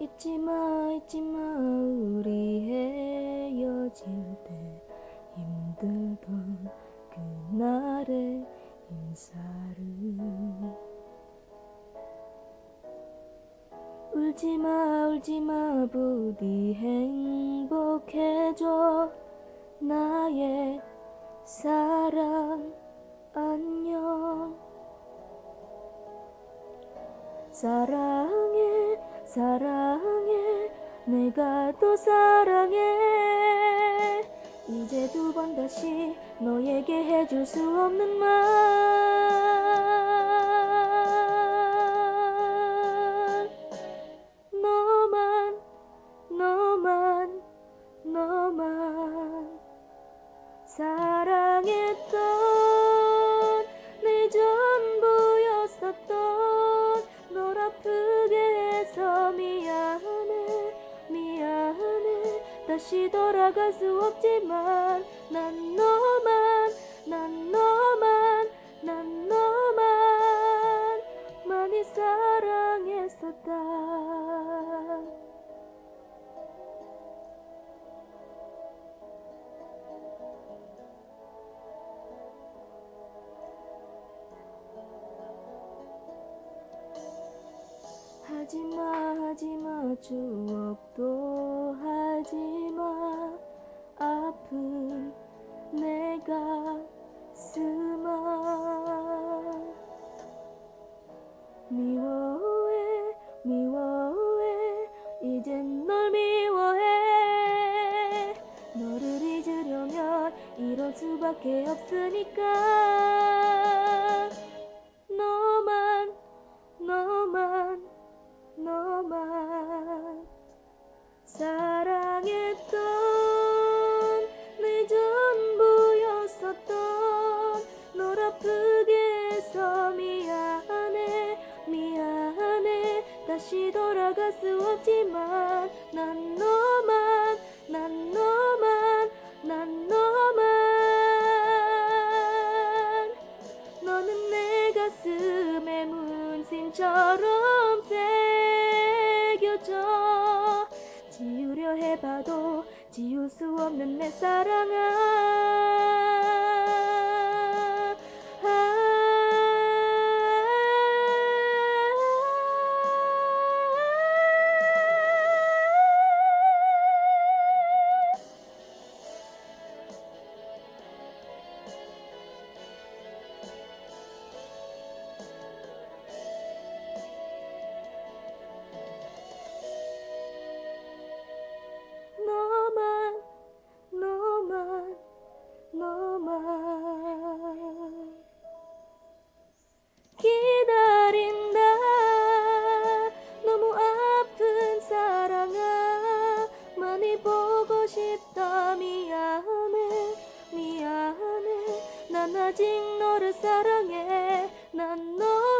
잊지마 잊지마 우리 헤어질 때 힘들던 그날의 인사를. 울지마 울지마 부디 행복해져 나의 사랑 안녕. 사랑해 사랑해. 내가 또 사랑해. 이제 두 번 다시 너에게 해줄 수 없는 말 다시 돌아갈 수 없지만 난 너만 난 너만 난 너만 많이 사랑했었다. 하지마 하지마 추억도 미워해 미워해. 이젠 널 미워해. 너를 잊으려면 이럴 수밖에 없으니까 돌아갈 수 없지만 난 너만 난 너만 난 너만. 너는 내 가슴에 문신처럼 새겨져. 지우려 해봐도 지울 수 없는 내 사랑아 아직 너를 사랑해 난 너.